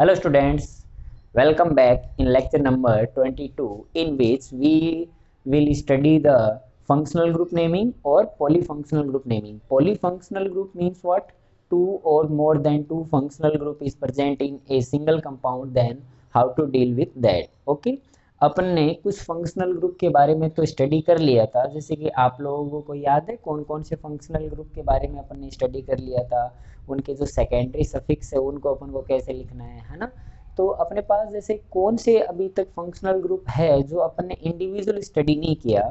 Hello students, welcome back in lecture number 22 in which we will study the functional group naming or polyfunctional group naming. Polyfunctional group means what? Two or more than two functional group is present in a single compound then how to deal with that. Okay. अपन ने कुछ functional group के बारे में तो study कर लिया था, जैसे कि आप लोगों को याद है कौन कौन से फंक्शनल ग्रुप के बारे में अपन ने स्टडी कर लिया था? उनके जो सेकेंडरी सफिक्स है, उनको अपन को कैसे लिखना है है ना? तो अपने पास जैसे कौन से अभी तक फंक्शनल ग्रुप है जो अपन ने इंडिविजुअल स्टडी नहीं किया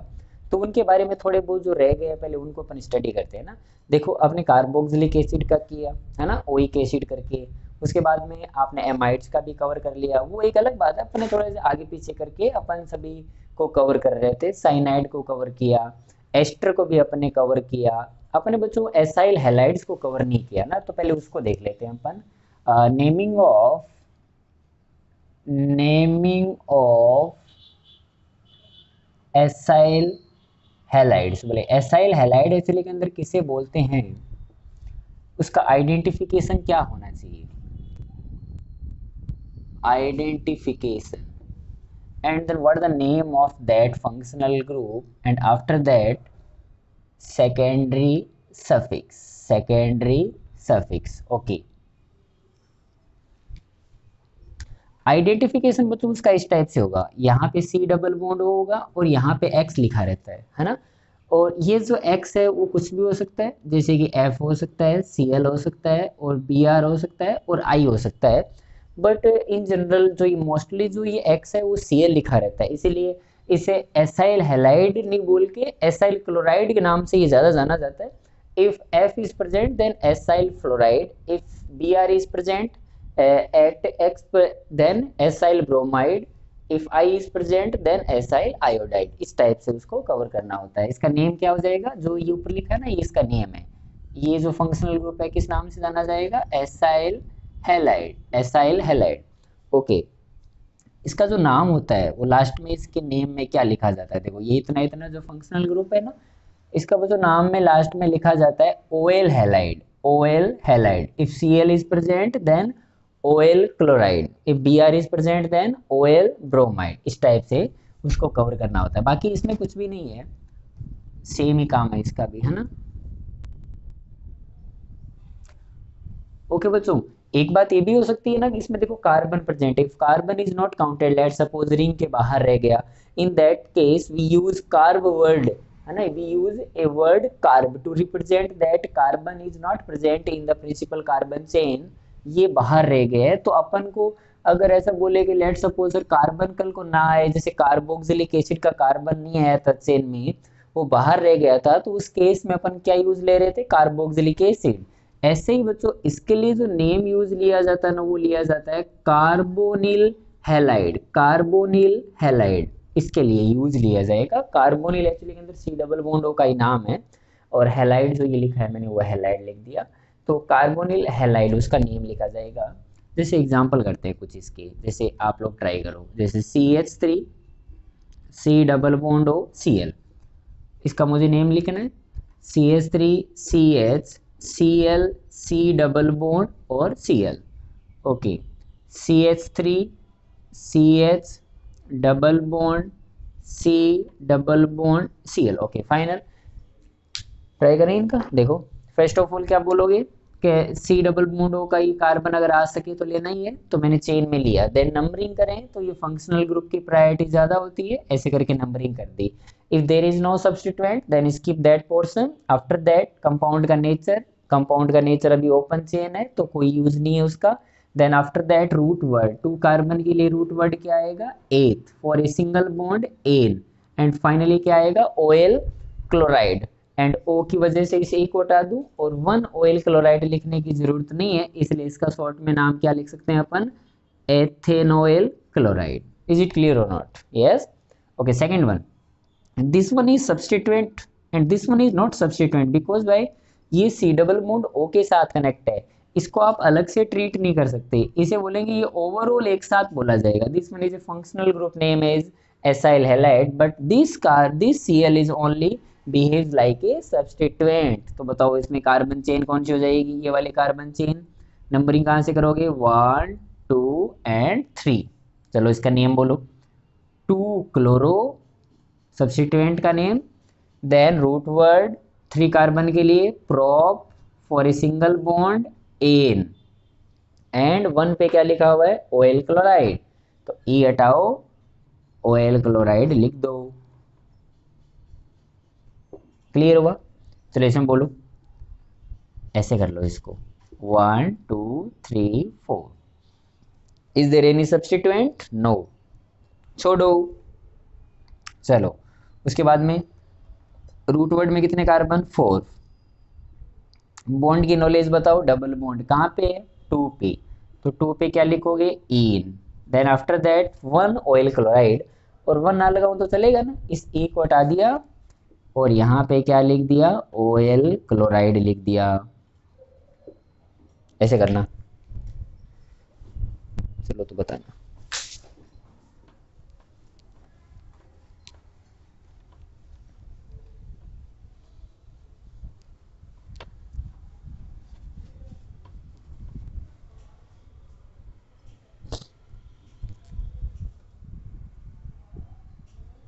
तो उनके बारे में थोड़े बहुत जो रह गए पहले उनको अपन स्टडी करते हैं ना। देखो, अपने कार्बोक्सिलिक एसिड का किया, है ना? ओइक एसिड करके उसके बाद में आपने एमाइड्स का भी कवर कर लिया। वो एक अलग बात है, अपने थोड़े से आगे पीछे करके अपन सभी को कवर कर रहे थे साइनाइड को कवर किया एस्टर को भी अपने कवर किया। अपने बच्चों एसाइल हेलाइड्स को कवर नहीं किया ना तो पहले उसको देख लेते हैं अपन। Naming of naming of acyl halides बोले एसाइल हेलाइड एक्चुअली के अंदर किसे बोलते हैं? उसका आइडेंटिफिकेशन क्या होना चाहिए? Identification. And then what the name of that functional group? And after that, secondary suffix. Secondary suffix. Okay. Identification बच्चों उसका इस टाइप से होगा। यहाँ पे सी डबल बॉन्ड होगा और यहाँ पे एक्स लिखा रहता है है ना? और ये जो एक्स है, वो कुछ भी हो सकता है। जैसे कि एफ़ हो सकता है सी एल हो सकता है और बी आर हो सकता है और आई हो सकता है। बट इन जनरल जो ये मोस्टली जो ये एक्स है, वो सी लिखा रहता है। इसीलिए इसे एसाइल हेलाइड नहीं बोल के एसाइल क्लोराइड के नाम से ये ज़्यादा जाना जाता है। If F is present then acyl fluoride if B R is present at X then acyl bromide if I is present then acyl iodide इस टाइप से उसको कवर करना होता है। इसका नेम क्या हो जाएगा? जो ये ऊपर लिखा है ना, ये इसका नेम है। ये जो फंक्शनल ग्रुप है, किस नाम से जाना जाएगा? Acyl halide, acyl halide. Okay इसका जो नाम होता है, वो लास्ट में इसके नेम में क्या लिखा जाता है? देखो, ये इतना इतना जो फंक्शनल ग्रुप है ना, इसका वो जो नाम में लास्ट में लिखा जाता है oyl halide oyl halide. If C L is present then oyl chloride if B R is present then oyl bromide इस टाइप से उसको कवर करना होता है। बाकी इसमें कुछ भी नहीं है। सेम ही काम है इसका भी, है ना? ओके बच्चों एक बात ये भी हो सकती है ना कि इसमें देखो carbon present if carbon is not counted let suppose ring के बाहर रह गया. In that case we use carb word है ना? We use a word carb to represent that carbon is not present in the principal carbon chain ये बाहर रह गए तो अपन को अगर ऐसा बोले कि लेट सपोज़ कार्बन कल को ना आए, जैसे कार्बोक्सिलिक एसिड का कार्बन नहीं आया था चेन में, वो बाहर रह गया था तो उस केस में अपन क्या यूज़ ले रहे थे? कार्बोक्सिलिक एसिड ऐसे ही बच्चों, इसके लिए जो नेम यूज़ लिया जाता है ना, वो लिया जाता है कार्बोनिल हेलाइड कार्बोनिल हेलाइड इसके लिए यूज़ लिया जाएगा। कार्बोनिल एक्चुअली के अंदर सी डबल बोन्डो का ही नाम है और हेलाइड जो ये लिखा है मैंने, वो हेलाइड लिख दिया। तो कार्बोनिल हेलाइड उसका नेम लिखा जाएगा। जैसे एग्ज़ाम्पल करते हैं कुछ इसके। जैसे आप लोग ट्राई करो। जैसे C H three C double bond O C L इसका मुझे नेम लिखना है। C H three C H C L C double bond और C L okay C H three C H double bond C double bond C L okay final try करें इनका. देखो first of all क्या बोलोगे? कि सी double बोन्डो का ही carbon अगर आ सके तो लेना ही है तो मैंने चेन में लिया। देन नंबरिंग करें तो ये फंक्शनल ग्रुप की प्रायोरिटी ज़्यादा होती है, ऐसे करके नंबरिंग कर दी। If there is no substituent then skip that portion after that compound का नेचर कंपाउंड का नेचर अभी ओपन चेन है तो कोई यूज़ नहीं है उसका। Then after that root word two carbon के लिए रूट वर्ड क्या आएगा? Eth for a single bond ane and finally क्या आएगा? ओएल क्लोराइड एंड ओ की वजह से इसे एक हटा दूँ और वन ऑयल क्लोराइड लिखने की ज़रूरत नहीं है, इसलिए इसका शॉर्ट में नाम क्या लिख सकते हैं अपन? Ethanoyl chloride is it clear और not yes okay second one this one is substituent and this one is not substituent because by ये सी डबल मोड ओ के साथ कनेक्ट है। इसको आप अलग से ट्रीट नहीं कर सकते। इसे बोलेंगे ये ओवरऑल एक साथ बोला जाएगा। This one is a functional group name is acyl halide but this car this C L is only behave like a substituent तो बताओ इसमें कार्बन चेन कौन सी हो जाएगी? ये वाली कार्बन चेन नंबरिंग कहाँ से करोगे? वन टू एंड थ्री चलो इसका नेम बोलो। टू क्लोरो सब्सिट्यूएंट का name then root word three carbon के लिए। Prop for a single bond ane and one पे क्या लिखा हुआ है? ऑयल क्लोराइड तो ई e हटाओ। ऑयल क्लोराइड लिख दो। क्लियर हुआ? इसमें बोलो। ऐसे कर लो इसको। One two three four is there any substituent no छोड़ो। चलो। उसके बाद में रूट वर्ड में कितने कार्बन फोर बॉन्ड की नॉलेज बताओ। डबल बॉन्ड कहाँ पे है? टू पे। तो टू पे क्या लिखोगे? Ene then after that one oyl chloride और वन ना लगाऊँ तो चलेगा ना? इस ई को हटा दिया। और यहाँ पे क्या लिख दिया? ऑयल क्लोराइड लिख दिया। ऐसे करना। चलो तो बताना।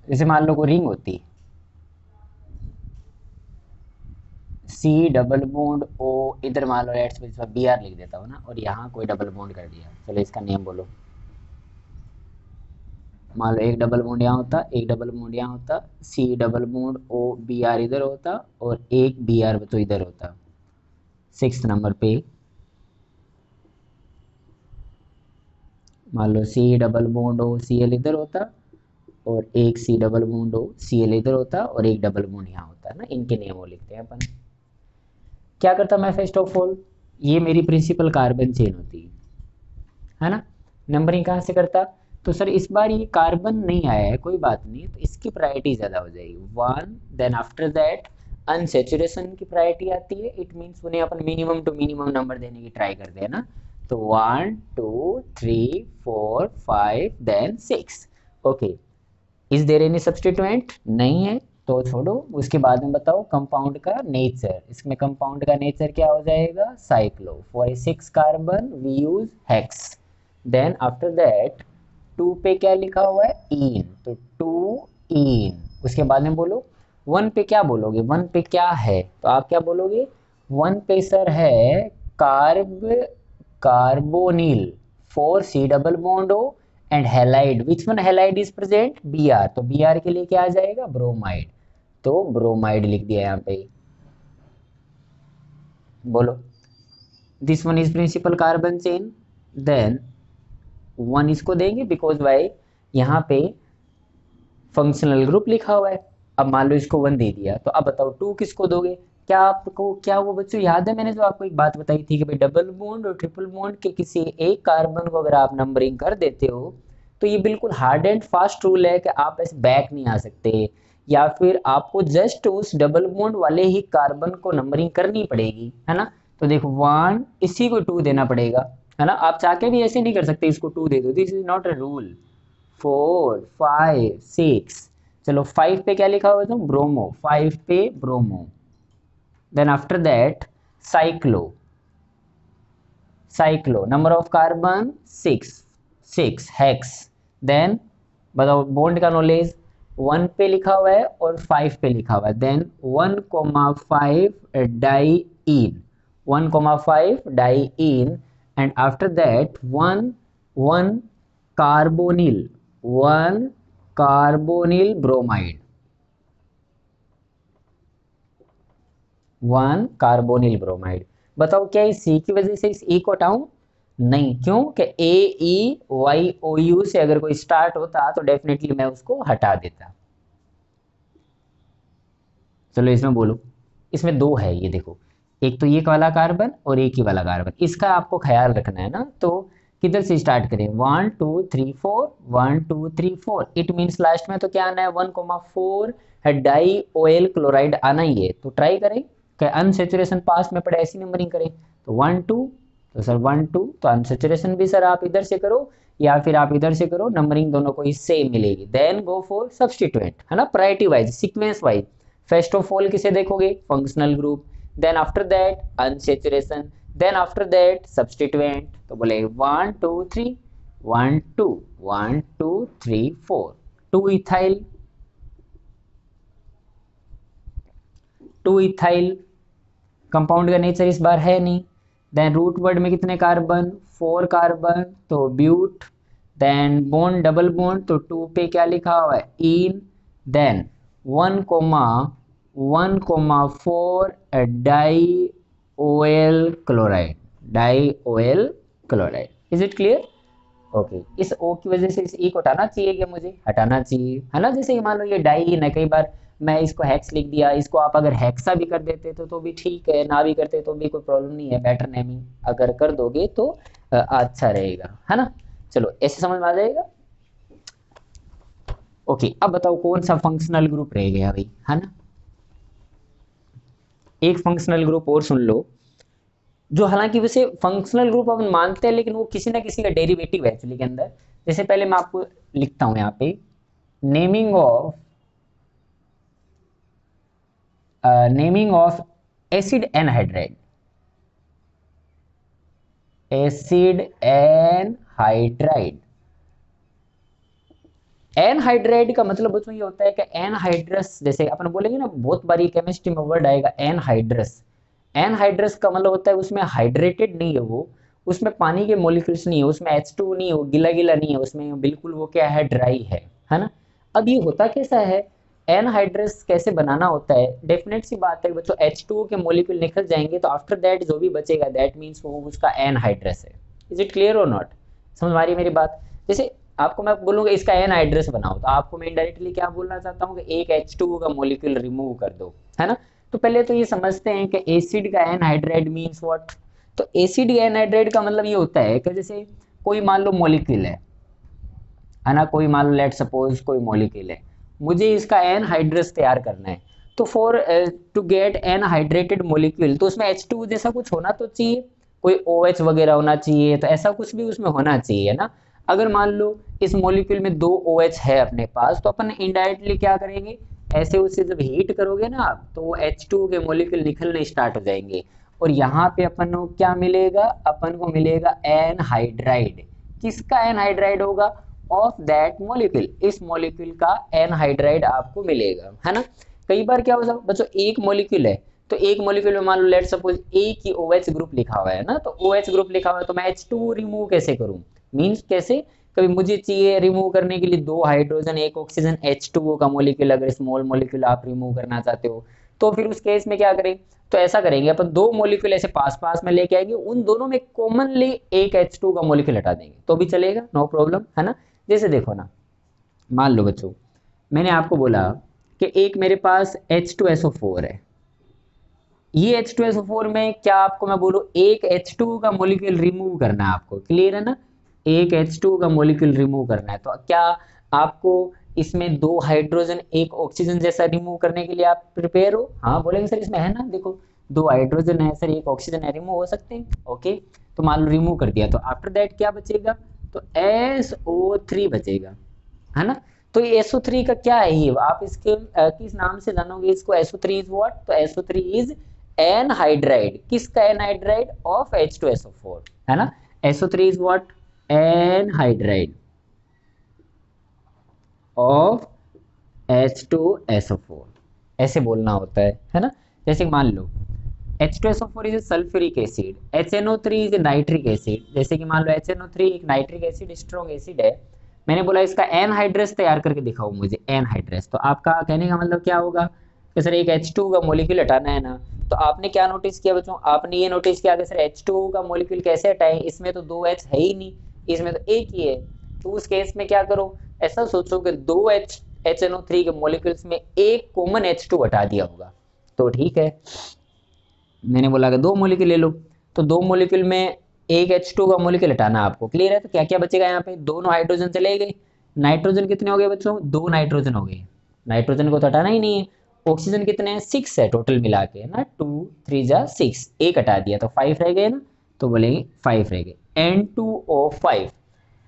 जैसे मान लो को रिंग होती। सी डबल बॉन्ड ओ इधर मान लो लेट्स बी आर लिख देता हूँ ना, और यहाँ कोई डबल बॉन्ड कर दिया। चलो इसका नेम बोलो। मान लो एक डबल बॉन्ड यहाँ होता, एक डबल बॉन्ड यहाँ होता C double bond O B R इधर होता, और एक बी आर तो इधर होता। सिक्स नंबर पे। मान लो C double bond O C L इधर होता, और एक सी डबल बॉन्ड हो सी एल इधर होता, और एक डबल बॉन्ड यहाँ होता, है ना? इनके नेम वो लिखते हैं अपन। क्या करता मैं फ़र्स्ट ऑफ़ ऑल ये मेरी प्रिंसिपल कार्बन चेन होती है। ना? नंबरिंग कहाँ से करता? तो सर इस बार ये कार्बन नहीं आया है, कोई बात नहीं तो इसकी प्रायोरिटी ज़्यादा हो जाएगी। One then after that unsaturation की प्रायोरिटी आती है। इट मीन्स उन्हें अपन मिनिमम टू मिनिमम नंबर देने की ट्राई करते हैं ना। तो one two three four five then six okay is there any substituent नहीं है। तो छोड़ो, उसके बाद में बताओ कंपाउंड का नेचर इसमें कंपाउंड का नेचर क्या हो जाएगा? Cyclo for six carbon we use hex then after that two पे क्या लिखा हुआ है? इन. तो टू इन. उसके बाद में बोलो वन पे क्या बोलोगे? वन पे क्या है? तो आप क्या बोलोगे? वन पे सर है carb carbonyl for C double bond O and halide which one halide is present B R तो बी आर के लिए क्या आ जाएगा? ब्रोमाइड तो ब्रोमाइड लिख दिया यहाँ पे। बोलो। This one is principal carbon chain then one इसको देंगे बिकॉज़ वाई यहाँ पे फंक्शनल ग्रुप लिखा हुआ है। अब मान लो इसको वन दे दिया तो अब बताओ टू किसको दोगे? क्या आपको, क्या वो बच्चों, याद है मैंने जो आपको एक बात बताई थी कि भाई डबल बॉन्ड और ट्रिपल बॉन्ड के किसी एक कार्बन को अगर आप नंबरिंग कर देते हो तो ये बिल्कुल हार्ड एंड फास्ट रूल है कि आप ऐसे बैक नहीं आ सकते। या फिर आपको जस्ट उस डबल बॉन्ड वाले ही कार्बन को नंबरिंग करनी पड़ेगी, है ना? तो देखो वन इसी को टू देना पड़ेगा, है ना? आप चाह के भी ऐसे नहीं कर सकते, इसको टू दे दो। This is not a rule four five six चलो फाइव पे क्या लिखा हुआ तो ब्रोमो फाइव पे bromo then after that, cyclo. Cyclo. Number of carbon 6 6 hex. Then, बताओ बॉन्ड का नॉलेज वन पे लिखा हुआ है और फाइव पे लिखा हुआ है। Then one comma five diene one comma five diene and after that one one carbonyl one carbonyl bromide one carbonyl bromide बताओ क्या इस सी की वजह से इस ई को हटाऊं? नहीं, क्यों? कि ए ई वाई ओ यू से अगर कोई स्टार्ट होता तो डेफिनेटली मैं उसको हटा देता। चलो इसमें बोलो। इसमें दो है, ये देखो। एक तो ये वाला कार्बन और एक ही वाला कार्बन इसका आपको ख्याल रखना है ना तो किधर से स्टार्ट करें? One two three four one two three four it means last में तो क्या आना है? One comma four dioyl chloride आना ही है। तो ट्राई करें अनसेचुरेशन पास में पड़े ऐसी नंबरिंग करें। तो वन टू तो सर वन टू तो अनसेचुरेशन भी सर आप इधर से करो, या फिर आप इधर से करो नंबरिंग दोनों को इससे मिलेगी। देन गो फॉर सब्सटीट्यूएंट है ना? Priority wise sequence wise first of all किसे देखोगे? Functional group then after that unsaturation then after that substituent तो बोले one two three one two one two three four two ethyl two ethyl compound का nature इस बार है नहीं। Then root word में कितने कार्बन फोर कार्बन तो but then bond double bond तो टू पे क्या लिखा हुआ है? Ene then one comma one comma four dioyl chloride dioyl chloride is it clear okay इस ओ की वजह से इस ई को हटाना चाहिए क्या मुझे? हटाना चाहिए। है ना? जैसे मान लो ये डाई है कई बार मैं इसको हैक्स लिख दिया, इसको आप अगर हैक्सा भी कर देते तो तो भी ठीक है, ना भी करते तो भी कोई प्रॉब्लम नहीं है। बेटर नेमिंग अगर कर दोगे तो अच्छा रहेगा, है ना? चलो, ऐसे समझ में आ जाएगा? ओके अब बताओ कौन सा फंक्शनल ग्रुप रह गया भाई, है ना? एक फंक्शनल ग्रुप और सुन लो, जो हालाँकि वैसे फंक्शनल ग्रुप अपन मानते हैं, लेकिन वो किसी ना किसी का डेरिवेटिव है एक्चुअली के अंदर। जैसे पहले मैं आपको लिखता हूँ यहाँ पे naming of naming of acid anhydride acid anhydride anhydride का मतलब बच्चों ये होता है कि एनहाइड्रस जैसे अपन बोलेंगे ना, बहुत बारी केमिस्ट्री में वर्ड आएगा एनहाइड्रस एनहाइड्रस का मतलब होता है उसमें हाइड्रेटेड नहीं है वो, उसमें पानी के मोलिकुल्स नहीं है, उसमें एच टू नहीं है गिला गिला नहीं है, उसमें बिल्कुल वो क्या है ड्राई है है ना? अब ये होता कैसा है? एनहाइड्रस कैसे बनाना होता है? डेफिनेट सी बात है, बच्चों एच के मोलिकुल निकल जाएँगे तो आफ्टर दैट जो भी बचेगा दैट मीन्स वो उसका एनहाइड्रस है। इज़ इट क्लियर और नॉट समझ मारी मेरी बात? जैसे आपको मैं बोलूँगा इसका एन हाइड्रेस बनाओ तो आपको मैं इनडायरेक्टली क्या बोलना चाहता हूँ कि एक एच का मोलिक्यूल रिमूव कर दो, है ना? तो पहले तो ये समझते हैं कि एसिड का एन हाइड्राइड मीन्स वॉट तो एसिड एन हाइड्राइड का मतलब ये होता है कि जैसे कोई मान लो मोलिक्यूल है है ना? कोई मान लो लेट सपोज़ कोई मोलिक्यूल है। मुझे इसका एन हाइड्रस तैयार करना है। तो for to get an hydrated molecule तो उसमें एच टू जैसा कुछ होना तो चाहिए। कोई ओ OH वगैरह होना चाहिए तो ऐसा कुछ भी उसमें होना चाहिए ना? अगर मान लो इस मोलिक्यूल में दो ओ OH है अपने पास तो अपन इनडायरेक्टली क्या करेंगे? ऐसे उसे जब हीट करोगे ना आप तो वो एच टू के मोलिक्यूल निकलने स्टार्ट हो जाएँगे। और यहाँ पे अपन को क्या मिलेगा? अपन को मिलेगा एन हाइड्राइड किसका एन हाइड्राइड होगा? ऑफ़ दैट मोलिक्यूल इस मोलिक्यूल का एन हाइड्राइड आपको मिलेगा, है ना? कई बार क्या होगा बच्चों, एक मोलिक्यूल है तो एक मोलिक्यूल में मान लो लेट सपोज़ एक ही ओ OH ग्रुप लिखा हुआ है ना तो OH ग्रुप लिखा हुआ है तो मैं एच टू रिमूव कैसे करूँ? मीन्स कैसे? कभी मुझे चाहिए रिमूव करने के लिए दो हाइड्रोजन एक ऑक्सीजन एच टू का मोलिक्यूल अगर स्मॉल मोलिक्यूल आप रिमूव करना चाहते हो तो फिर उस केस में क्या करें? तो ऐसा करेंगे, अपन दो मोलिक्यूल ऐसे पास पास में लेके आएँगे, उन दोनों में कॉमनली एक एच टू का मोलिक्यूल हटा देंगे तो भी चलेगा नो प्रॉब्लम है ना? जैसे देखो ना, मान लो बच्चों, मैंने आपको बोला कि एक मेरे पास H two S O four है। ये H two S O four में क्या आपको मैं बोलूँ, एक एच टू का मोलिक्यूल रिमूव करना है आपको क्लियर है ना? एक H2 का मोलिक्यूल रिमूव करना है। तो क्या आपको इसमें दो हाइड्रोजन एक ऑक्सीजन जैसा रिमूव करने के लिए आप प्रिपेयर हो? हाँ बोलेंगे सर इसमें है ना? देखो, दो हाइड्रोजन है सर एक ऑक्सीजन है रिमूव हो सकते हैं ओके तो मान लो रिमूव कर दिया। तो आफ्टर दैट क्या बचेगा? तो एस ओ थ्री बचेगा, है ना? तो ये SO3 का क्या है? ये आप इसके किस नाम से जानोगे इसको? SO3 इज़ व्हाट तो SO3 इज़ एन हाइड्राइड किसका एन हाइड्राइड ऑफ़ H2SO4 है ना? SO3 is what anhydride of H2SO4 ऐसे बोलना होता है है ना? जैसे मान लो H2SO4 is sulphuric acid HNO3 is nitric acid जैसे कि मान लो HNO3 एक नाइट्रिक एसिड स्ट्रॉन्ग एसिड है। मैंने बोला इसका एनहाइड्रस तैयार करके दिखाओ मुझे एनहाइड्रस तो आपका कहने का मतलब क्या होगा? कि सर एक H2 का मोलिक्यूल हटाना है ना। तो आपने क्या नोटिस किया बच्चों? आपने ये नोटिस किया कि सर H2 का मोलिक्यूल कैसे हटाएँ? इसमें तो दो H है ही नहीं। इसमें तो एक ही है। तो उस केस में क्या करो? ऐसा सोचो कि दो ओ थ्री के मोलिक्यूल्स में एक कॉमन एच टू हटा दिया होगा। तो ठीक है। मैंने बोला कि दो मोलिक्यूल ले लो। तो दो मोलिक्यूल में एक एच टू का मोलिक्यूल हटाना आपको क्लियर है? तो क्या क्या बचेगा यहाँ पे? दोनों हाइड्रोजन चले गए। नाइट्रोजन कितने हो गए बच्चों? दो नाइट्रोजन हो गए। नाइट्रोजन को तो हटाना ही नहीं है। ऑक्सीजन कितने हैं? सिक्स है टोटल मिला के ना? टू थ्री जा सिक्स एक हटा दिया तो फाइव रह गए ना? तो बोलेंगे फाइव रह गए। N2O5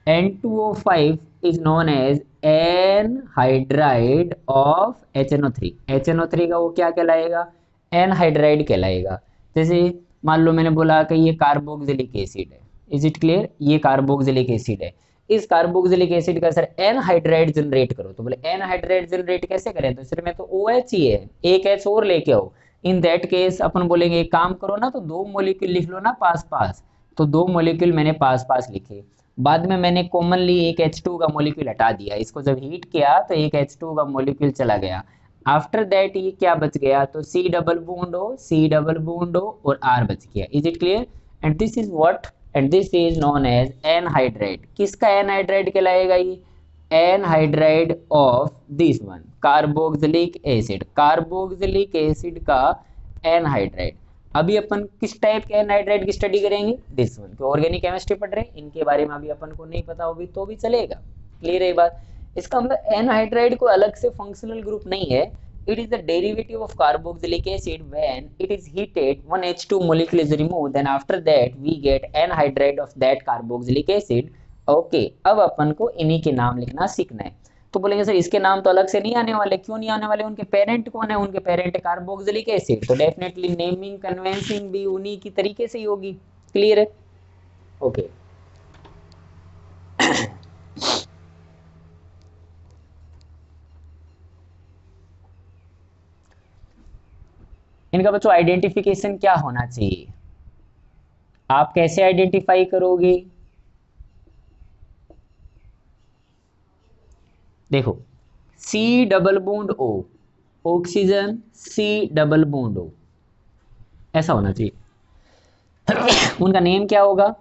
N2O5 is known as anhydride of HNO3 HNO3 का वो क्या कहलाएगा? एनहाइड्राइड कहलाएगा। जैसे मान लो मैंने बोला कि ये कार्बोक्सिलिक एसिड है। इज़ इट क्लियर ये कार्बोक्सिलिक एसिड है। इस कार्बोक्सिलिक एसिड का सर एन हाइड्राइड जनरेट करो। तो बोले एन हाइड्राइड जनरेट कैसे करें? तो सिर्फ़ में तो ओ OH ही है। एक एच और लेके आओ। इन दैट केस अपन बोलेंगे, एक काम करो ना तो दो मोलिक्यूल लिख लो ना पास पास तो दो मोलिक्यूल मैंने पास पास लिखे। बाद में मैंने कॉमनली एक H2 का मोलिक्यूल हटा दिया। इसको जब हीट किया तो एक H2 का मोलिक्यूल चला गया। आफ्टर दैट ये क्या बच गया? तो C डबल बूंड हो, C डबल बूंड हो और R बच गया। Is it clear and this is what and this is known as anhydride किसका एनहाइड्राइड कहलाएगा ये? Anhydride of this one carboxylic acid carboxylic acid का एनहाइड्राइड अभी अपन किस टाइप के एनहाइड्राइड की स्टडी करेंगे? दिस वन ऑर्गेनिक केमिस्ट्री पढ़ रहे हैं। इनके बारे में अभी अपन को नहीं पता होगी तो भी चलेगा। क्लियर है बात? इसका मतलब एनहाइड्राइड को अलग से फंक्शनल ग्रुप नहीं है। It is the derivative of carboxylic acid when it is heated, one H2 molecule is removed then after that we get anhydride of that carboxylic acid. Okay अब अपन को इन्हीं के नाम लिखना सीखना है। तो बोलेंगे, सर, इसके नाम तो अलग से नहीं आने वाले। क्यों नहीं आने वाले? उनके पेरेंट कौन है? उनके पेरेंट कार्बोक्सिलिक एसिड तो डेफिनेटली नेमिंग कन्वेंसिंग भी उन्हीं की तरीके से ही होगी। क्लियर है? Okay okay. इनका बच्चों आइडेंटिफिकेशन क्या होना चाहिए? आप कैसे आइडेंटिफाई करोगे? देखो C double bond O oxygen C double bond O ऐसा होना चाहिए। उनका नेम क्या होगा?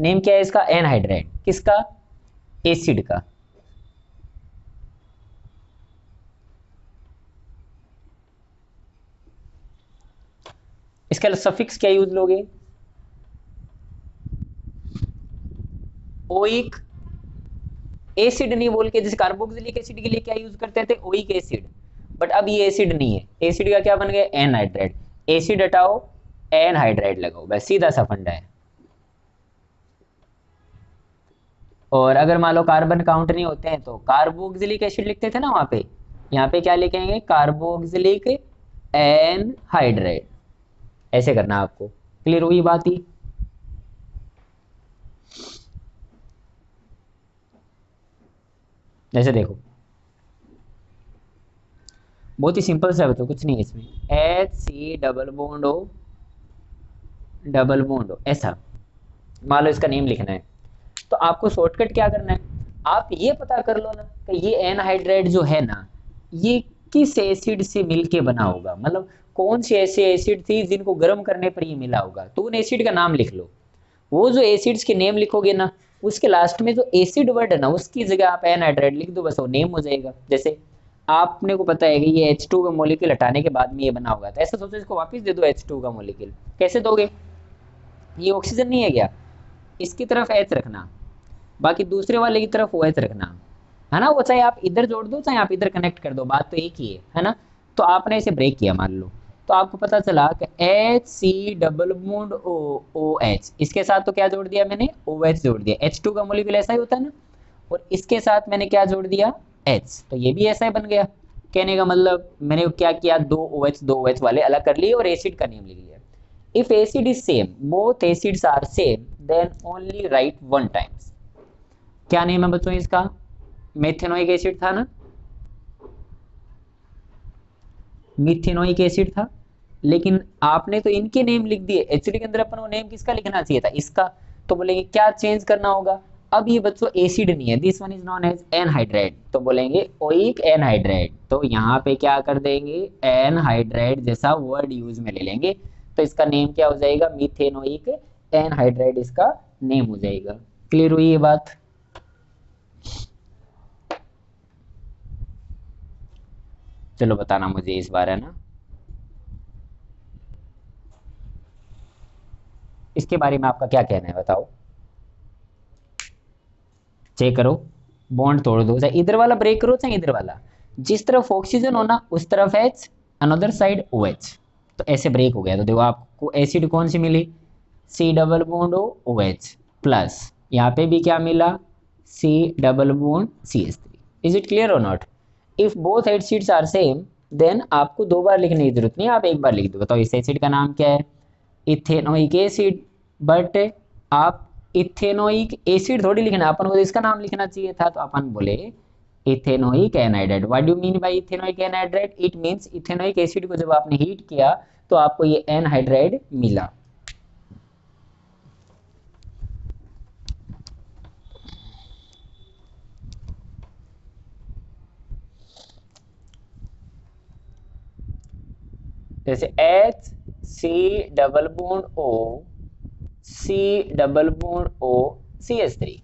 नेम क्या है इसका? एनहाइड्राइड किसका? एसिड का। इसके अलावा सफिक्स क्या यूज़ लोगे? ओइक एसिड नहीं बोल के, जैसे कार्बोक्सिलिक एसिड के लिए क्या यूज़ करते थे? ओइक एसिड बट अब ये एसिड नहीं है. एसिड का क्या बन गया? एनहाइड्राइड एसिड हटाओ एनहाइड्राइड लगाओ. बस सीधा सा फंडा है. और अगर मान लो कार्बन काउंट नहीं होते हैं तो कार्बोक्सिलिक एसिड लिखते थे ना वहाँ पे. यहाँ पे क्या लिखेंगे? कार्बोक्सिलिक एनहाइड्राइड ऐसे करना आपको। क्लियर हुई बात ही? जैसे देखो। बहुत ही सिंपल सा बच्चों कुछ नहीं है इसमें। H C double bond O double bond O ऐसा। मान लो इसका नेम लिखना है। तो आपको शॉर्टकट क्या करना है? आप ये पता कर लो ना कि ये एनहाइड्राइड जो है ना, ये किस एसिड से मिलके बना होगा? मतलब कौन सी ऐसी एसिड थी जिनको गर्म करने पर ये मिला होगा? तो उन एसिड का नाम लिख लो। वो जो एसिड्स के नेम लिखोगे ना, उसके लास्ट में जो एसिड वर्ड है ना, उसकी जगह आप एनहाइड्राइड लिख दो, बस वो नेम हो जाएगा। जैसे आपने को पता है कि ये H2 का मोलिक्यूल हटाने के बाद में ये बना होगा। तो ऐसा सोचो, इसको वापस दे दो H2 का मोलिक्यूल कैसे दोगे? ये ऑक्सीजन नहीं है क्या? इसकी तरफ़ एच रखना। बाकी दूसरे वाले की तरफ़ ओ OH रखना। है ना? वो चाहे आप इधर जोड़ दो, चाहे आप इधर कनेक्ट कर दो, बात तो एक ही है है ना? तो आपने इसे ब्रेक किया, मान लो। तो आपको पता चला कि H C double bond O O H इसके साथ तो क्या जोड़ दिया मैंने? ओ एच जोड़ दिया। एच टू का मोलिक्यूल ऐसा ही होता है ना? और इसके साथ मैंने क्या जोड़ दिया? एच तो ये भी ऐसा ही बन गया। कहने का मतलब मैंने क्या किया? दो ओ एच दो ओ एच वाले अलग कर लिए और एसिड का नेम लिख लिया। If acid is same both acids are same then only write one times क्या नेम है बच्चों इसका? मेथेनोइक एसिड था ना? मिथेनोइक एसिड था। लेकिन आपने तो इनके नेम लिख दिए एचडी के अंदर अपन को नेम किसका लिखना चाहिए था? इसका। तो बोलेंगे, क्या चेंज करना होगा? अब ये बच्चों एसिड नहीं है। This one is known as anhydride तो बोलेंगे ओइक एनहाइड्राइड तो यहाँ पे क्या कर देंगे? एनहाइड्राइड जैसा वर्ड यूज़ में ले लेंगे। तो इसका नेम क्या हो जाएगा? मिथेनोइक एनहाइड्राइड इसका नेम हो जाएगा। क्लियर हुई ये बात? चलो बताना मुझे इस बार है ना। इसके बारे में आपका क्या कहना है बताओ। चेक करो, बॉन्ड तोड़ दो, चाहे इधर वाला ब्रेक करो, चाहे इधर वाला। जिस तरफ़ ऑक्सीजन होना, उस तरफ़ H another side O H तो ऐसे ब्रेक हो गया तो देखो आपको एसिड कौन सी मिली? C double bond O O H plus यहाँ पे भी क्या मिला? C double bond C S three is it clear और not if both head sheets are same then आपको दो बार लिखने की ज़रूरत नहीं, आप एक बार लिख दो। बताओ, इस एसिड का नाम क्या है? इथेनोइक एसिड बट आप इथेनोइक एसिड थोड़ी लिखना, अपन को तो इसका नाम लिखना चाहिए था तो अपन बोले, ethanoic anhydride what do mean by ethanoic anhydride it means ethanoic acid को जब आपने हीट किया तो आपको ये एनहाइड्राइड मिला। जैसे H C double bond O C double bond O C S three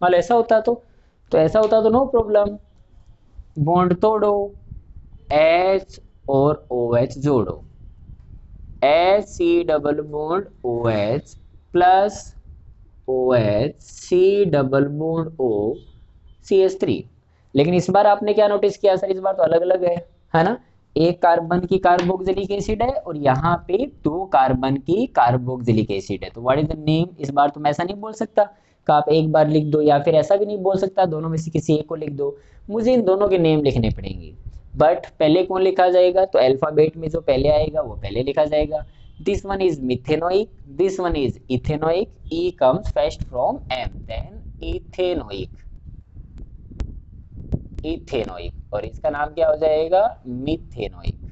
मान ऐसा होता तो तो ऐसा होता तो नो प्रॉब्लम बॉन्ड तोड़ो एच और ओ एच जोड़ो। H C double bond O H plus O H C double bond O C S three लेकिन इस बार आपने क्या नोटिस किया सर इस बार तो अलग अलग है है ना? एक कार्बन की कार्बोक्सिलिक एसिड है और यहाँ पे दो कार्बन की कार्बोक्सिलिक एसिड है। तो व्हाट इज़ द नेम इस बार तो मैं ऐसा नहीं बोल सकता कि आप एक बार लिख दो या फिर ऐसा भी नहीं बोल सकता, दोनों में से किसी एक को लिख दो। मुझे इन दोनों के नेम लिखने पड़ेंगे। बट पहले कौन लिखा जाएगा? तो अल्फ़ाबेट में जो पहले आएगा, वो पहले लिखा जाएगा। This one is methanoic this one is ethanoic E comes first from M then ethanoic ethanoic और इसका नाम क्या हो जाएगा? मिथेनोइक।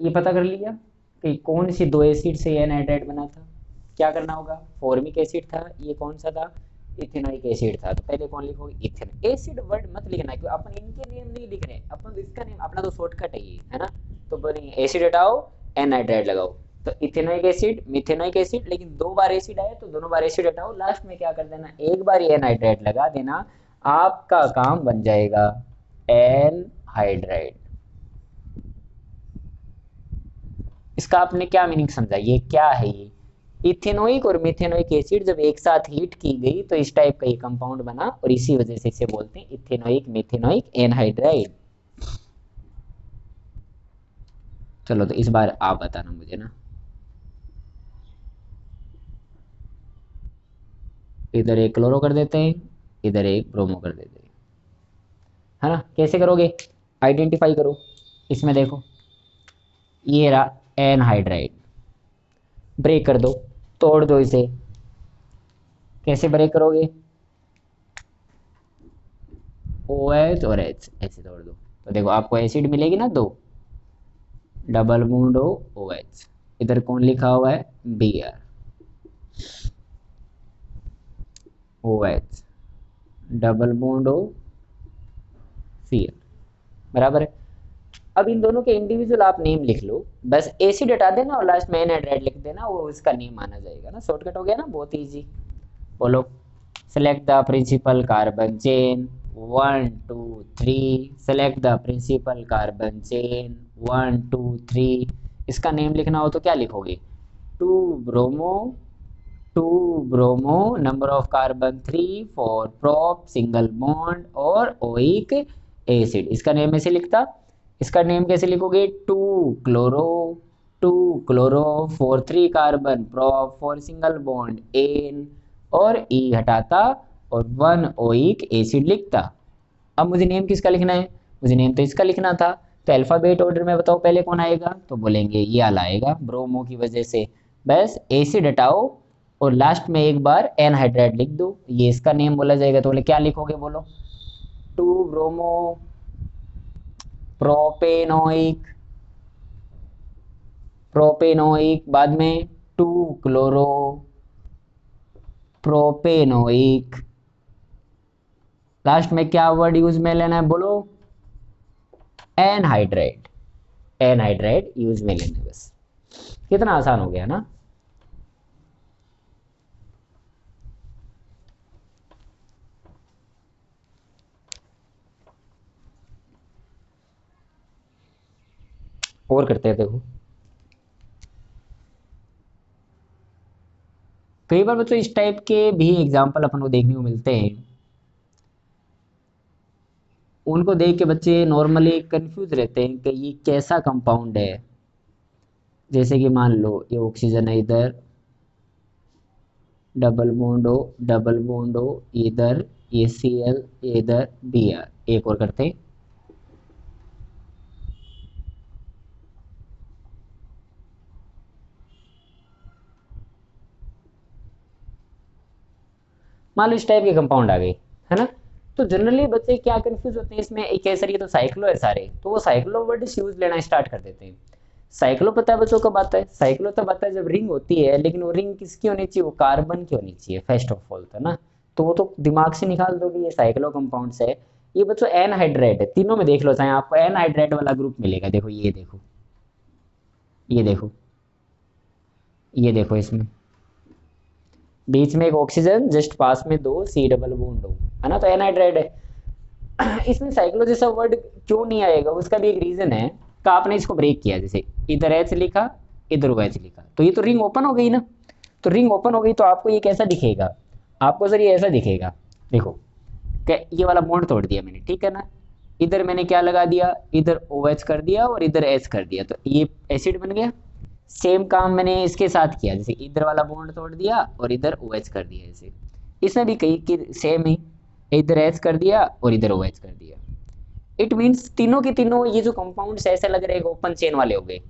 ये पता कर लिया कि कौन सी दो एसिड से एनहाइड्राइड बना था? क्या करना होगा? फॉर्मिक एसिड था। ये कौन सा था? इथेनोइक एसिड था। तो पहले कौन लिखोगे? इथेन एसिड वर्ड मत लिखना, क्योंकि अपन इनके नेम नहीं लिख रहे। अपन तो इसका नेम अपना तो शॉर्टकट है ये, है ना? तो बोलेंगे एसिड हटाओ एनहाइड्राइड लगाओ। तो इथेनोइक एसिड, मिथेनोइक एसिड, लेकिन दो बार एसिड आए तो दोनों बार एसिड हटाओ। लास्ट में क्या कर देना? एक बार ये एनहाइड्राइड लगा देना, आपका काम बन जाएगा एन हाइड्राइड इसका आपने क्या मीनिंग समझा? ये क्या है ये? इथेनोइक और मिथेनोइक एसिड जब एक साथ हीट की गई तो इस टाइप का ये कंपाउंड बना, और इसी वजह से इसे बोलते हैं इथेनोइक, मिथेनोइक, एनहाइड्राइड। चलो तो इस बार आप बताना मुझे ना। इधर एक क्लोरो कर देते हैं, इधर एक ब्रोमो कर देते हैं। है ना? कैसे करोगे? आइडेंटिफाई करो। इसमें देखो। ये रहा एनहाइड्राइड ब्रेक कर दो। तोड़ दो इसे। कैसे ब्रेक करोगे? ओ एच और एच ऐसे तोड़ दो। तो देखो, आपको एसिड मिलेगी ना दो। डबल बूंड ओ एच इधर कौन लिखा हुआ है? B R O H double bond O C R बराबर है? अब इन दोनों के इंडिविजुअल आप नेम लिख लो। बस एसिड हटा देना और लास्ट में एनहाइड्राइड लिख देना, वो उसका नेम माना जाएगा ना। शॉर्टकट हो गया ना? बहुत इजी बोलो। Select the principal carbon chain one two three select the principal carbon chain one two three इसका नेम लिखना हो तो क्या लिखोगे? Two bromo two bromo, number of carbon three, for prop single bond और ओइक एसिड। इसका name ऐसे लिखता। इसका नेम कैसे लिखोगे? Two chloro two chloro, four three carbon pro four single bond, ane और ई हटाता और वन ओइक एसिड लिखता। अब मुझे नेम किसका लिखना है? मुझे नेम तो इसका लिखना था। तो अल्फ़ाबेट ऑर्डर में बताओ, पहले कौन आएगा? तो बोलेंगे, ये आला आएगा, ब्रोमो की वजह से। बस, एसिड हटाओ और लास्ट में एक बार एनहाइड्राइड लिख दो। ये इसका नेम बोला जाएगा तो बोले, क्या लिखोगे बोलो? टू ब्रोमो प्रोपेनोइक प्रोपेनोइक बाद में टू क्लोरो प्रोपेनोइक लास्ट में क्या वर्ड यूज़ में लेना है बोलो? एनहाइड्राइड एनहाइड्राइड यूज़ में लेना है बस। कितना आसान हो गया ना? और करते हैं, देखो। तो कई बार बच्चों, इस टाइप के भी एग्ज़ाम्पल अपन को देखने को मिलते हैं। उनको देख के बच्चे नॉर्मली कंफ्यूज रहते हैं कि ये कैसा कंपाउंड है। जैसे कि मान लो, ये ऑक्सीजन है इधर double bond O double bond O इधर ए सी एल इधर बी आर एक और करते हैं। मान लो इस टाइप के कंपाउंड आ गए है ना? तो जनरली बच्चे क्या कंफ्यूज होते हैं इसमें? एक ऐसा ये तो साइक्लो है सारे। तो वो साइक्लो वर्ड यूज़ लेना स्टार्ट कर देते हैं। साइक्लो पता है बच्चों कब आता है? साइक्लो तब आता है जब रिंग होती है, लेकिन वो रिंग किसकी होनी चाहिए? वो कार्बन की होनी चाहिए फ़र्स्ट ऑफ़ ऑल है ना? तो वो तो दिमाग से निकाल दो कि ये साइक्लो कंपाउंड्स है। ये बच्चों एन हाइड्रेट है, तीनों में देख लो चाहे आपको एन हाइड्रेट वाला ग्रुप मिलेगा। देखो, ये देखो ये देखो ये देखो इसमें। बीच में एक ऑक्सीजन जस्ट पास में दो सी डबल बॉन्ड हो। है ना? तो एनहाइड्राइड है। इसमें साइक्लो जैसा वर्ड क्यों नहीं आएगा? उसका भी एक रीजन है। कि आपने इसको ब्रेक किया, जैसे इधर एच लिखा, इधर एच लिखा। तो ये तो रिंग ओपन हो गई ना? तो रिंग ओपन हो गई तो आपको ये कैसा दिखेगा? आपको सर ये ऐसा दिखेगा। देखो ये वाला बोन्ड तोड़ दिया मैंने, ठीक है ना? इधर मैंने क्या लगा दिया? इधर ओ OH कर दिया और इधर एच कर दिया। तो ये एसिड बन गया? सेम काम मैंने इसके साथ किया, जैसे इधर वाला बॉन्ड तोड़ दिया और इधर ओ OH कर दिया जैसे इसमें भी कई कि सेम ही, इधर एच कर दिया और इधर ओ OH कर दिया। इट मीन्स तीनों के तीनों, ये जो कंपाउंड ऐसे लग रहे ओपन चेन वाले हो गए।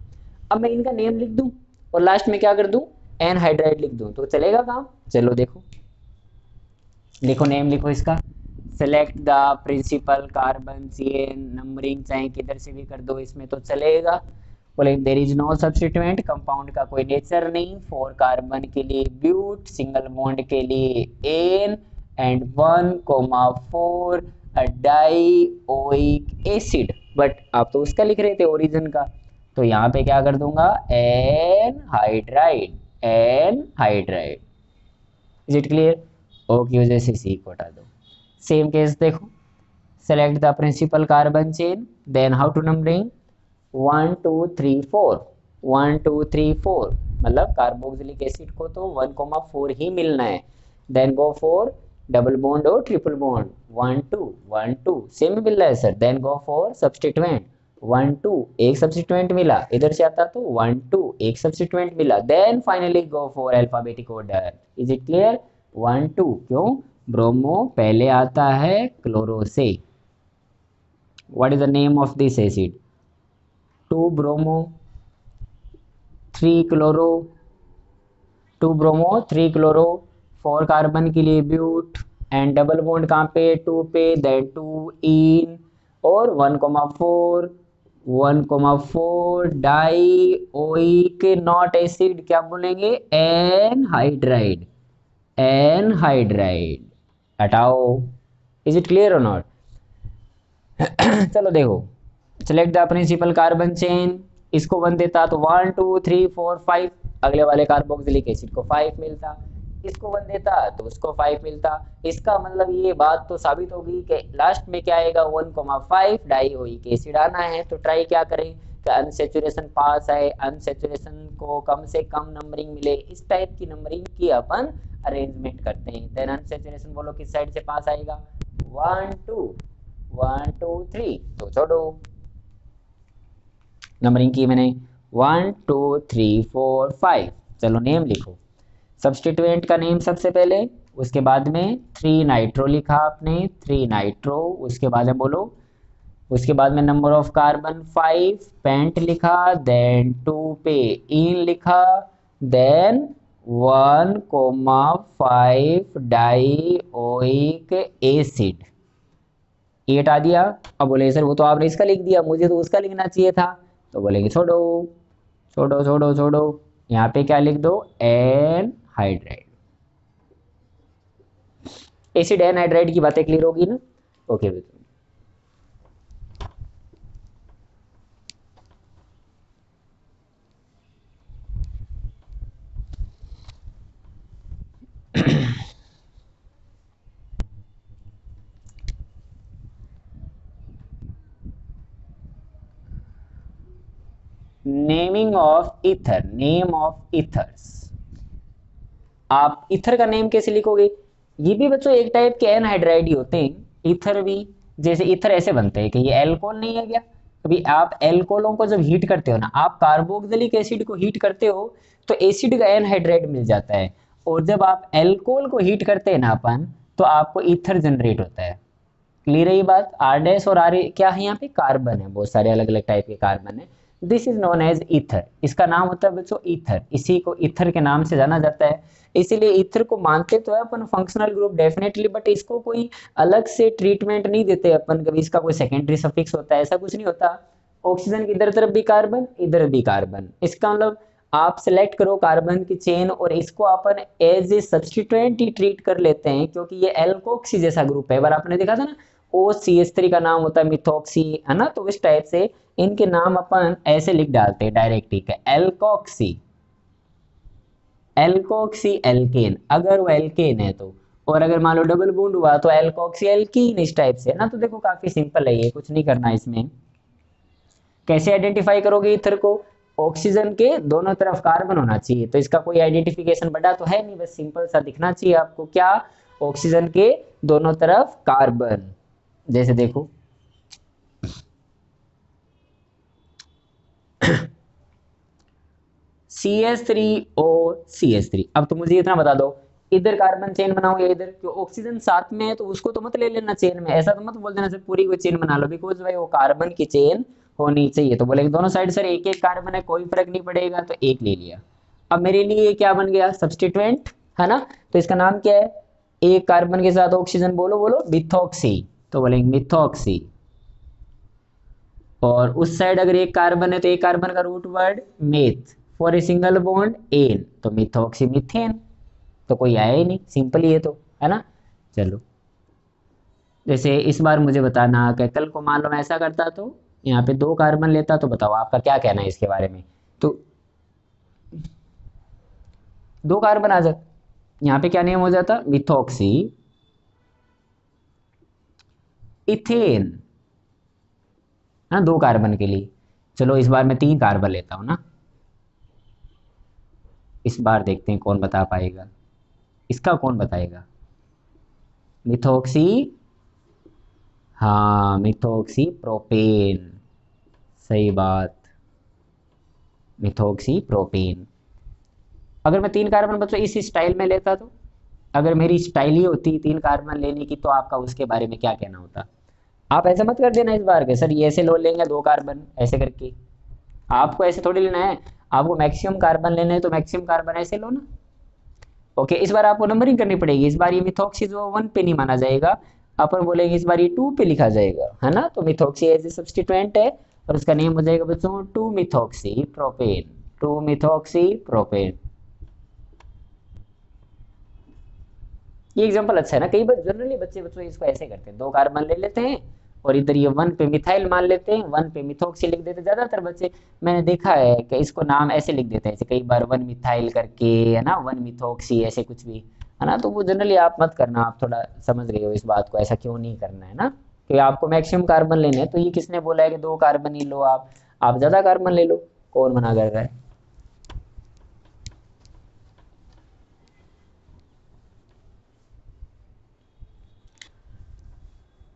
अब मैं इनका नेम लिख दूँ और लास्ट में क्या कर दूँ? एन हाइड्राइड लिख दूँ। तो चलेगा काम? चलो देखो। लिखो नेम लिखो इसका। Select the principal carbon chain numbering चाहे किधर से भी कर दो, इसमें तो चलेगा। बोले there is no substituent compound का कोई नेचर नहीं फोर कार्बन के लिए ब्यूट सिंगल बॉन्ड के लिए ane and one comma four dioic acid but आप तो उसका लिख रहे थे ओरिजिन का। तो यहाँ पे क्या कर दूँगा? Anhydride anhydride is it clear O की सी को हटा दो। सेम केस देखो। Select the principal carbon chain then how to numbering one, two, three, four. One, two, three, four. मतलब कार्बोक्सिलिक एसिड को तो वन कोमा फोर ही मिलना है। Then go for double bond और triple bond one, two one, two. Same मिल रहा है sir then go for substituent one, two, एक सब्सटीट्यूएंट मिला। इधर से आता तो वन, टू, एक सब्सटीट्यूएंट मिला। Then finally go for alphabetic order is it clear one, two, क्यों? ब्रोमो पहले आता है क्लोरो से। What is the name of this acid two bromo three chloro, two bromo three chloro, four carbon के लिए ब्यूट and double bond कहाँ पे? To पे देन टू इन और one comma four one comma four di oic not acid क्या बोलेंगे? Anhydride anhydride हटाओ। Is it clear और नॉट चलो देखो। Select the principal carbon chain इसको वन देता तो one two three four five अगले वाले कार्बोक्सिलिक एसिड को फाइव मिलता। इसको वन देता तो उसको फाइव मिलता। इसका मतलब ये बात तो साबित होगी कि लास्ट में क्या आएगा? One comma five di oic acid आना है। तो ट्राई क्या करें? कि अनसेचुरेशन पास है अनसेचुरेशन को कम से कम नंबरिंग मिले। इस टाइप की नंबरिंग की अपन अरेंजमेंट करते हैं। देन अनसेचुरेशन बोलो किस साइड से पास आएगा? One two one two three तो छोड़ो। नंबरिंग की मैंने? One, two, three, four, five. चलो नेम लिखो। सब्सटीट्यूएंट का नेम सबसे पहले, उसके बाद में थ्री नाइट्रो लिखा आपने, थ्री नाइट्रो, उसके बाद में बोलो। उसके बाद में number of carbon five, pent लिखा देन टू पे इन लिखा then one comma five di oic acid ये हटा दिया। अब बोले, सर, वो तो आपने इसका लिख दिया, मुझे तो उसका लिखना चाहिए था। तो बोलेंगे छोड़ो छोड़ो छोड़ो छोड़ो। यहाँ पे क्या लिख दो? Anhydride acid anhydride की बातें क्लियर होगी ना? Okay okay, of ether name of ethers आप इथर का नेम कैसे लिखोगे? ये भी बच्चों एक टाइप के एनहाइड्राइड ही होते हैं। इथर भी, जैसे इथर ऐसे बनते हैं कि ये एल्कोहल नहीं है क्या? अभी आप एल्कोहलों को जब हीट करते हो ना, आप कार्बोक्सिलिक एसिड को हीट करते हो तो एसिड का एनहाइड्राइड मिल जाता है। और जब आप एल्कोहल को हीट करते हैं ना अपन तो आपको इथर जनरेट होता है। क्लियर है ये बात? आर डैश और आर क्या है यहाँ पे? कार्बन है। बहुत सारे अलग अलग टाइप के कार्बन है। This is known as ether इसका नाम होता है बच्चों ईथर इसी को ईथर के नाम से जाना जाता है। इसीलिए ईथर को मानते तो है अपन फंक्शनल ग्रुप डेफिनेटली बट इसको कोई अलग से ट्रीटमेंट नहीं देते अपन। कभी इसका कोई सेकेंडरी सफिक्स होता है, ऐसा कुछ नहीं होता। ऑक्सीजन इधर तरफ़ भी कार्बन इधर भी कार्बन इसका मतलब आप सिलेक्ट करो कार्बन की चेन और इसको अपन एज ए सब्सटीट्यूएंट ही ट्रीट कर लेते हैं, क्योंकि ये एल्कोक्सी जैसा ग्रुप है। बार आपने देखा था ना? ओ सी एस थ्री का नाम होता है मिथोक्सी है ना? तो इस टाइप से इनके नाम अपन ऐसे लिख डालते हैं डायरेक्ट ठीक है एल्कोक्सी एल्कोक्सी एल्केन अगर वो एल्केन है तो। और अगर मान लो डबल बूंड हुआ तो एल्कोक्सी एल्कीन इस टाइप से ना? तो देखो काफ़ी सिंपल है ये, कुछ नहीं करना इसमें। कैसे आइडेंटिफाई करोगे इथर को? ऑक्सीजन के दोनों तरफ़ कार्बन होना चाहिए। तो इसका कोई आइडेंटिफिकेशन बड़ा तो है नहीं, बस सिंपल सा दिखना चाहिए आपको। क्या? ऑक्सीजन के दोनों तरफ़ कार्बन जैसे देखो। C S three O C S three अब तो मुझे इतना बता दो, इधर कार्बन चेन बनाओ या इधर, क्यों ऑक्सीजन साथ में है तो उसको तो मत ले लेना चेन में। ऐसा तो मत बोल देना सर पूरी कोई चेन बना लो बिकॉज़ भाई वो कार्बन की चेन होनी चाहिए। तो बोले दोनों साइड सर एक एक कार्बन है, कोई फ़र्क नहीं पड़ेगा तो एक ले लिया। अब मेरे लिए क्या बन गया? सब्सटीट्यूएंट है ना? तो इसका नाम क्या है? एक कार्बन के साथ ऑक्सीजन बोलो बोलो मिथोक्सी तो बोलेंगे मिथोक्सी और उस साइड अगर एक कार्बन है तो एक कार्बन का root word meth for a single bond ane तो मिथोक्सी मिथेन तो कोई आया ही नहीं. सिंपल ही है तो है ना? चलो. जैसे इस बार मुझे बताना कि कल को मान लो मैं ऐसा करता तो यहाँ पे दो कार्बन लेता तो बताओ आपका क्या कहना है इसके बारे में? तो दो कार्बन आ जाता यहाँ पे क्या नेम हो जाता? मिथोक्सी इथेन ना, दो कार्बन के लिए। चलो, इस बार मैं तीन कार्बन लेता हूँ ना। इस बार देखते हैं कौन बता पाएगा। इसका कौन बताएगा? मिथोक्सी हाँ मिथोक्सी प्रोपेन सही बात। मिथोक्सी प्रोपेन अगर मैं तीन कार्बन बच्चों इस स्टाइल में लेता तो? अगर मेरी स्टाइल ही होती तीन कार्बन लेने की तो आपका उसके बारे में क्या कहना होता? आप ऐसा मत कर देना इस बार के। सर, ये ऐसे लो लेंगे, दो कार्बन, ऐसे करके। आपको ऐसे थोड़ी लेना है। आपको मैक्सिमम कार्बन लेना है तो मैक्सिमम कार्बन ऐसे लो ना। ओके इस बार आपको नंबरिंग करनी पड़ेगी। इस बार ये मिथोक्सी जो वन पे नहीं माना जाएगा। अपन बोलेंगे इस बार ये टू पे लिखा जाएगा, है ना? तो मिथोक्सी एज ए सब्सटीट्यूएंट है, और उसका नेम हो जाएगा बच्चों two methoxy propane two methoxy propane ये एग्जांपल अच्छा है ना? कई बार जनरली बच्चे बच्चों इसको ऐसे करते हैं। दो कार्बन ले लेते हैं और इधर ये वन पे मिथाइल मान लेते हैं, वन पे मिथोक्सी लिख देते ज़्यादातर बच्चे, मैंने देखा है कि इसको नाम ऐसे लिख देते हैं कई बार वन मिथाइल करके, है ना, वन मिथोक्सी, ऐसे कुछ भी, है ना तो वो जनरली आप मत करना, आप थोड़ा समझ रहे हो इस बात को, ऐसा क्यों नहीं करना, है ना? कि आपको मैक्सिमम कार्बन लेने हैं तो ये किसने बोला है कि दो कार्बन ही लो आप आप ज़्यादा कार्बन ले लो, कौन मना कर रहा है?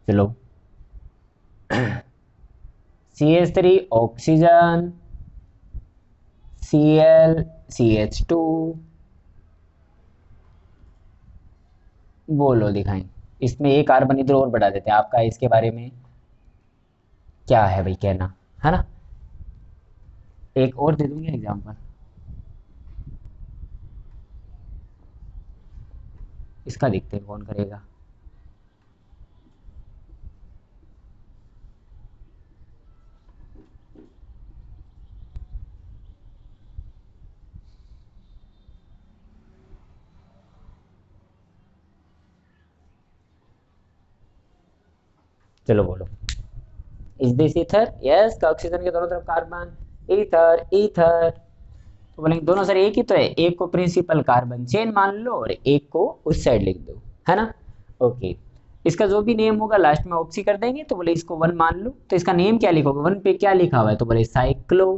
चलो। C H three oxygen C L C H two बोलो दिखाएँ। इसमें एक कार्बन इधर और बढ़ा देते हैं। आपका इसके बारे में क्या है भाई कहना? है ना? एक और दे दूँगी एग्ज़ाम्पल इसका देखते हैं, कौन करेगा? चलो बोलो। Is this ether yes oxygen के दोनों तरफ़ कार्बन ईथर ईथर तो बोलेंगे, दोनों सर एक ही तो है। एक को प्रिंसिपल कार्बन चेन मान लो और एक को उस साइड लिख दो। है ना? ओके इसका जो भी नेम होगा लास्ट में ऑक्सी कर देंगे तो बोले इसको वन मान लो। तो इसका नेम क्या लिखोगे? वन पे क्या लिखा हुआ है? तो बोले साइक्लो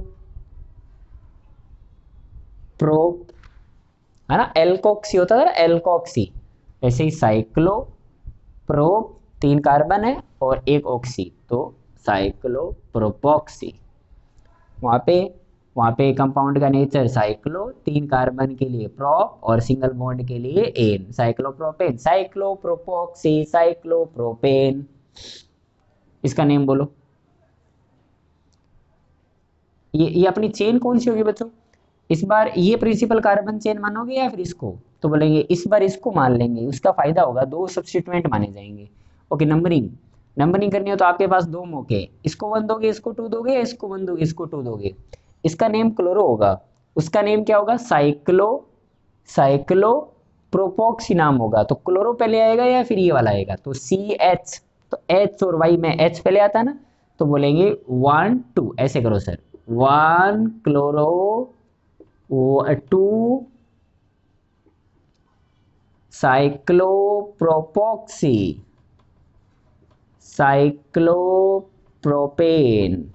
प्रो है ना? एल्कोक्सी होता था एल्कोक्सी ऐसे ही साइक्लो प्रो तीन कार्बन है। और एक ऑक्सी तो साइक्लोप्रोपॉक्सी वहाँ पे, वहाँ पे कंपाउंड का नेचर साइक्लो तीन कार्बन के लिए प्रोप और सिंगल बॉन्ड के लिए एन साइक्लोप्रोपेन साइक्लोप्रोपोक्सी साइक्लोप्रोपेन इसका नेम बोलो। ये ये अपनी चेन कौन सी होगी बच्चों? इस बार ये प्रिंसिपल कार्बन चेन मानोगे या फिर इसको? तो बोलेंगे, इस बार इसको मान लेंगे, उसका फ़ायदा होगा, दो सब्सटीट्यूएंट माने जाएँगे। ओके नंबरिंग नंबरिंग करनी हो तो आपके पास दो मौके। इसको वन दोगे, इसको टू दोगे, इसको वन दोगे, इसको टू दोगे। इसका नेम क्लोरो होगा। उसका नेम क्या होगा? साइक्लो साइक्लो प्रोपोक्सी नाम होगा। तो क्लोरो पहले आएगा या फिर ये वाला आएगा? तो सी एच तो एच और वाई में एच पहले आता है ना तो बोलेंगे वन टू ऐसे करो sir one chloro two cyclopropoxy cyclopropane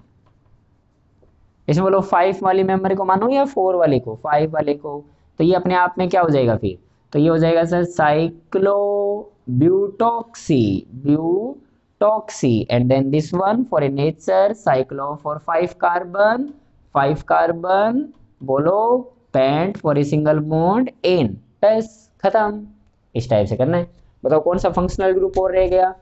इसमें बोलो फाइव वाली मेमोरी को मानो या फोर वाले को? फाइव वाले को। तो ये अपने आप में क्या हो जाएगा फिर? तो ये हो जाएगा sir cyclo butoxy and then this one for a nature cyclo for five carbon five carbon बोलो pent for a single bond ane बस, खत्म। इस टाइप से करना है। बताओ कौन सा फंक्शनल ग्रुप और रह गया?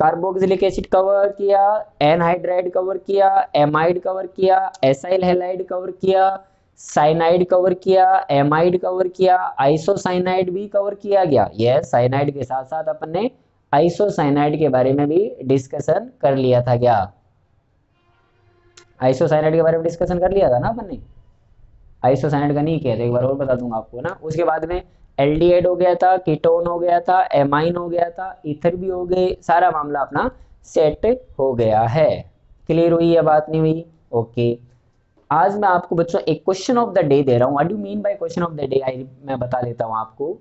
कार्बोक्सिलिक एसिड कवर किया एनहाइड्राइड कवर किया एमाइड कवर किया एसाइल हेलाइड कवर किया साइनाइड कवर किया एमाइड कवर किया आइसोसाइनाइड भी कवर किया गया। यह साइनाइड के साथ साथ अपन ने आइसोसाइनाइड के बारे में भी डिस्कशन कर लिया था क्या? आइसोसाइनाइड के बारे में डिस्कशन कर लिया था ना अपन? ने आइसोसाइनाइड का नहीं किया था, एक बार और बता दूँगा आपको ना? उसके बाद में एल्डिहाइड हो गया था, कीटोन हो गया था, एमाइन हो गया था, ईथर भी हो गए, सारा मामला अपना सेट हो गया है। क्लियर हुई है बात नहीं हुई? ओके आज मैं आपको बच्चों एक क्वेश्चन ऑफ़ द डे दे रहा हूँ। What do mean by question of the day I मैं बता देता हूँ आपको।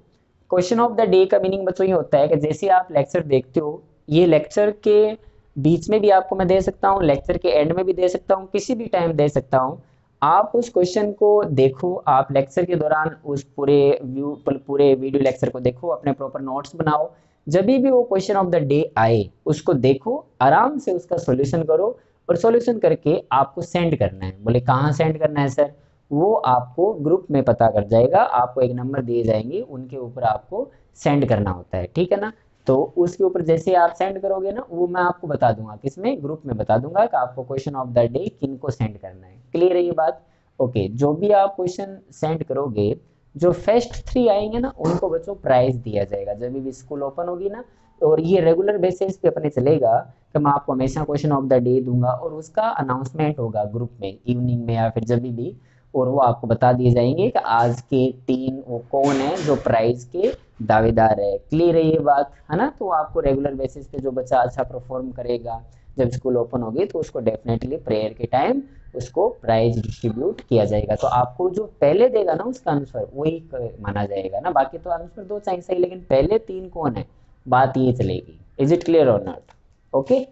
क्वेश्चन ऑफ़ द डे का मीनिंग बच्चों ये होता है कि जैसे आप लेक्चर देखते हो, ये लेक्चर के बीच में भी आपको मैं दे सकता हूँ लेक्चर के एंड में भी दे सकता हूँ, किसी भी टाइम दे सकता हूँ। आप उस क्वेश्चन को देखो, आप लेक्चर के दौरान उस पूरे व्यू पूरे वीडियो लेक्चर को देखो, अपने प्रॉपर नोट्स बनाओ। जब भी वो क्वेश्चन ऑफ़ द डे आए, उसको देखो, आराम से उसका सॉल्यूशन करो और सॉल्यूशन करके आपको सेंड करना है। बोले, कहाँ सेंड करना है सर वो आपको ग्रुप में पता कर जाएगा, आपको एक नंबर दिए जाएँगे, उनके ऊपर आपको सेंड करना होता है। ठीक है ना? तो उसके ऊपर जैसे आप सेंड करोगे ना, वो मैं आपको बता दूँगा किसमें ग्रुप में बता दूँगा कि आपको क्वेश्चन ऑफ़ द डे किन को सेंड करना है। क्लियर है ये बात? ओके जो भी आप क्वेश्चन सेंड करोगे, जो फ़र्स्ट थ्री आएँगे ना, उनको बच्चों प्राइज दिया जाएगा। जब भी स्कूल ओपन होगी ना, और ये रेगुलर बेसिस पे अपने चलेगा कि मैं आपको हमेशा क्वेश्चन ऑफ़ द डे दूँगा और उसका अनाउंसमेंट होगा ग्रुप में इवनिंग में या फिर जब भी और वो आपको बता दिए जाएँगे कि आज के तीन वो कौन है जो प्राइज के दावेदार है क्लियर है ये बात, है ना? तो आपको रेगुलर बेसिस पे जो बच्चा अच्छा परफॉर्म करेगा, जब स्कूल ओपन होगी तो उसको डेफिनेटली प्रेयर के टाइम उसको प्राइज डिस्ट्रीब्यूट किया जाएगा। तो आपको जो पहले देगा ना, उसका आंसर वही माना जाएगा ना। बाकी तो आंसर दो चाहिए सही, लेकिन पहले तीन कौन है? बात ये चलेगी। इज़ इट क्लियर और not okay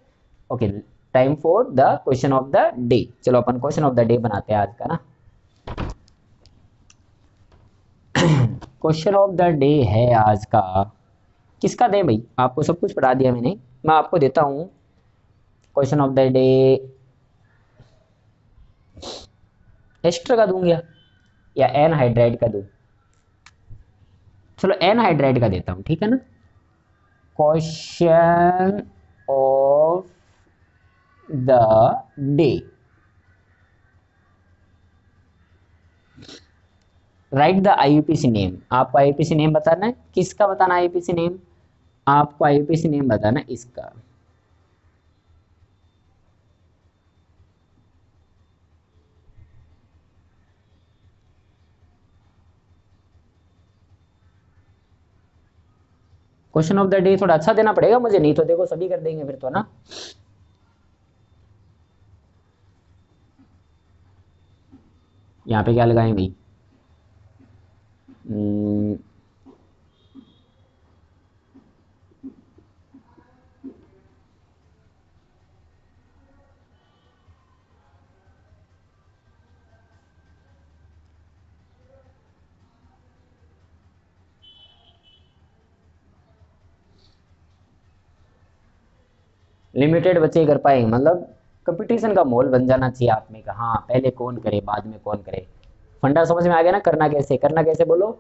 okay time for the question of the day चलो, अपन क्वेश्चन ऑफ़ द डे बनाते हैं आज का ना। क्वेश्चन ऑफ़ द डे है आज का। किसका दे भाई? आपको सब कुछ पढ़ा दिया मैंने। मैं आपको देता हूँ। Question of the day. Ester का दूँगा या एन हाइड्राइड का दूँ? चलो एन हाइड्राइड का देता हूँ, ठीक है ना? Question of the day. Write the IUPAC name. आपको आईयूपीसी नेम बताना है, किसका बताना आईयूपीसी नेम? आपको आईयूपीसी नेम बताना इसका। क्वेश्चन ऑफ़ द डे थोड़ा अच्छा देना पड़ेगा मुझे, नहीं तो देखो सभी कर देंगे फिर तो ना? यहाँ पे क्या लगाएँ लिमिटेड बच्चे कर पाएँगे। मतलब कंपटीशन का माहौल बन जाना चाहिए आप में हाँ पहले कौन करे, बाद में कौन करे। फंडा समझ में आ गया ना? करना कैसे? करना कैसे बोलो?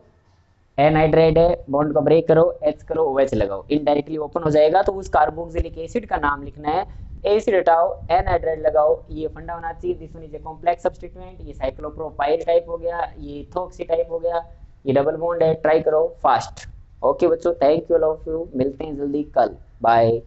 एनहाइड्रेट है बॉन्ड को ब्रेक करो एच करो ओ OH लगाओ। इनडायरेक्टली ओपन हो जाएगा तो उस कार्बोक्सिलिक एसिड का नाम लिखना है। एसिड हटाओ एनहाइड्रेट लगाओ, ये फंडा होना चाहिए इज़ ए कॉम्प्लेक्स सब्सटीट्यूएंट ये साइक्लोप्रोपाइल टाइप हो गया, ये इथोक्सी टाइप हो गया, ये डबल बॉन्ड है ट्राई करो फास्ट ओके बच्चों thank you all of you मिलते हैं जल्दी कल। बाय